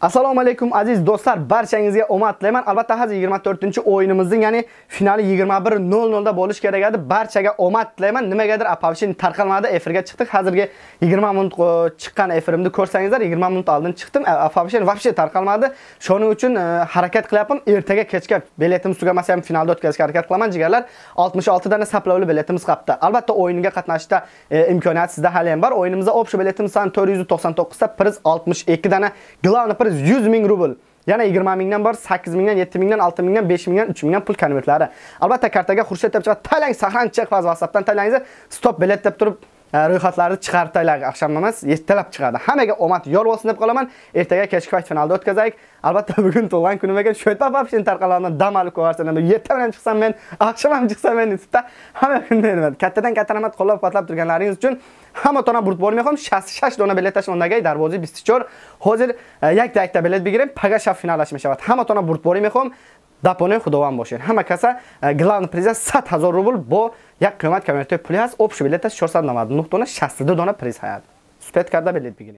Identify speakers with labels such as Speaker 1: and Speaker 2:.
Speaker 1: Assalomu alaykum aziz do'stlar, barchangizga omad tilayman. Albatta hozir 24-o'yinimizning, ya'ni finali 21:00 da bo'lish kerak edi. Barchaga omad tilayman. Nimagadir Apavshin tarqalmadi, efirga chiqdik. Hozirgi 20 minut e, chiqqan efirimni ko'rsangizlar, 20 minut oldin chiqdim. Apavshin вообще tarqalmadi. Shuning uchun e, harakat qilyapman. Ertaga kechga biletimiz tugamasa ham finalda o'tkazishga harakat qilaman, jigarlar. 66 dana saplovli biletimiz qolibdi. Albatta o'yinga qatnashishda e, imkoniyat sizda hali ham bor. O'yinimizda общий biletimiz son 499 ta, priz 62 dana. Главный bir 100 ming rubl. Yana 20 mingdan bor, 8 mingdan, 7 mingdan, 6 mingdan, 5 mingdan, 3 mingdan pul konvertlari. Albatta kartaga Xurshid deb chiqadi. Taylang Sahran check va WhatsAppdan taylangiz. Stop bilet deb turib e, ro'yxatlarni chiqarib taylang. oqshom emas, ertalab chiqadi. Hammaga omad yor bo'lsin deb qolaman. Ertaga kechki payt finalda o'tkazaylik. Albatta bugun tug'ilgan kunim ekan. Sho'ta вообще tarqalardan dam olib qo'yarsan. Erta bilan chiqsam men, oqshom ham chiqsam men YouTube'da hamma kunni. Kattadan katta rahmat qo'llab-quvvatlab turganlaringiz uchun hamma tona burd bo'lmayman 66 dona bilet tashlondagi darvozi 24 hozir yakta yakta bilet بگیریم پگه شب فینالش می شود همه تانا برد باری میخوام دپانه خداوند باشین همه کسا گلاند پریز 100 هزار روبل با یک قیمت کمیته پولی هست اوبش بلیت 499 دونه 62 دونه پریز هست سپید کرده بلیت بگیریم